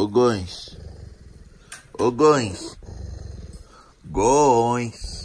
ogões, ogões, goões